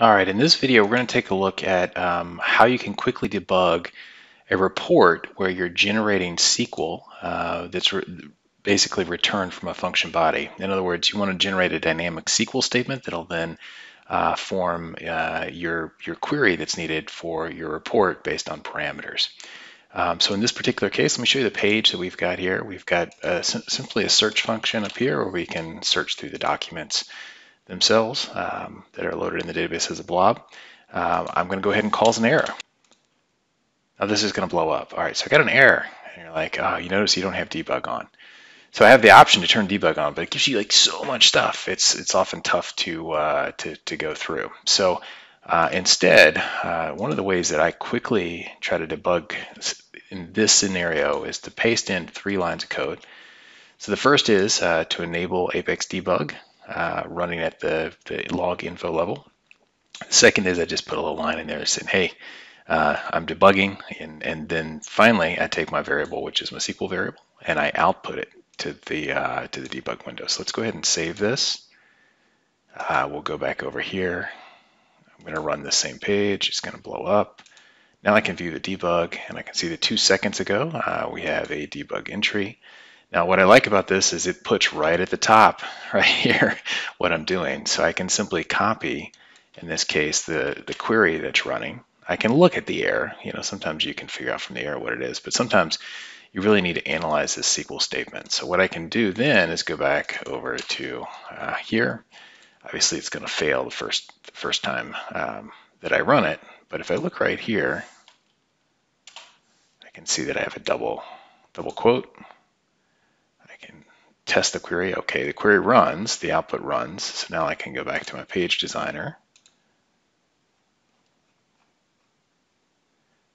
All right, in this video, we're going to take a look at um, how you can quickly debug a report where you're generating SQL uh, that's re basically returned from a function body. In other words, you want to generate a dynamic SQL statement that'll then uh, form uh, your, your query that's needed for your report based on parameters. Um, so in this particular case, let me show you the page that we've got here. We've got uh, simply a search function up here where we can search through the documents themselves um, that are loaded in the database as a blob. Um, I'm going to go ahead and cause an error. Now this is going to blow up. All right, so I got an error. And you're like, oh, you notice you don't have debug on. So I have the option to turn debug on, but it gives you like so much stuff. It's it's often tough to uh, to, to go through. So uh, instead, uh, one of the ways that I quickly try to debug in this scenario is to paste in three lines of code. So the first is uh, to enable Apex debug uh, running at the, the log info level. Second is I just put a little line in there saying, hey, uh, I'm debugging, and, and then finally I take my variable, which is my SQL variable, and I output it to the uh, to the debug window. So let's go ahead and save this. Uh, we'll go back over here. I'm going to run the same page. It's going to blow up. Now I can view the debug, and I can see that two seconds ago uh, we have a debug entry. Now what I like about this is it puts right at the top, right here, what I'm doing. So I can simply copy, in this case, the, the query that's running. I can look at the error. You know, sometimes you can figure out from the error what it is, but sometimes you really need to analyze this SQL statement. So what I can do then is go back over to uh, here. Obviously, it's going to fail the first the first time um, that I run it, but if I look right here, I can see that I have a double double quote test the query. Okay, the query runs, the output runs. So now I can go back to my page designer,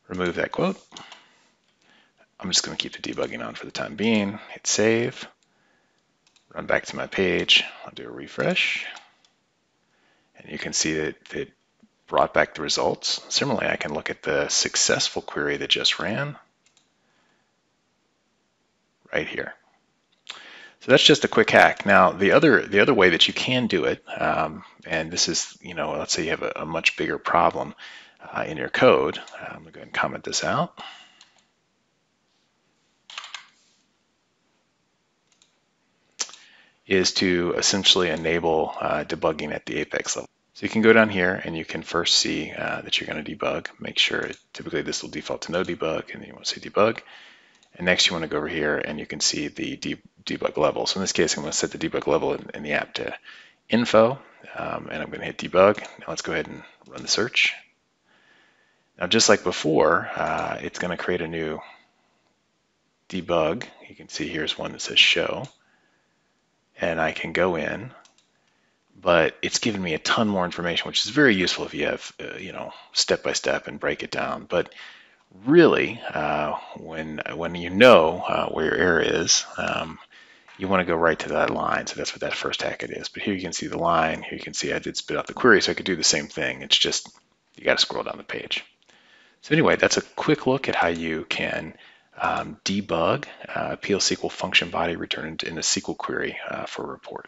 remove that quote. I'm just going to keep the debugging on for the time being. Hit save, run back to my page. I'll do a refresh. And you can see that it brought back the results. Similarly, I can look at the successful query that just ran right here. So that's just a quick hack. Now, the other the other way that you can do it, um, and this is, you know, let's say you have a, a much bigger problem uh, in your code. I'm going to go ahead and comment this out. is to essentially enable uh, debugging at the apex level. So you can go down here and you can first see uh, that you're going to debug. Make sure, typically this will default to no debug, and then you want to say debug. And next you want to go over here and you can see the de debug level. So in this case, I'm going to set the debug level in, in the app to info, um, and I'm going to hit debug. Now let's go ahead and run the search. Now just like before, uh, it's going to create a new debug. You can see here's one that says show. And I can go in, but it's given me a ton more information, which is very useful if you have, uh, you know, step by step and break it down. But really, uh, when when you know uh, where your error is, um, you want to go right to that line. So that's what that first hack it is. But here you can see the line. Here you can see I did spit out the query, so I could do the same thing. It's just you got to scroll down the page. So anyway, that's a quick look at how you can um, debug uh, PL SQL function body returned in a SQL query uh, for a report.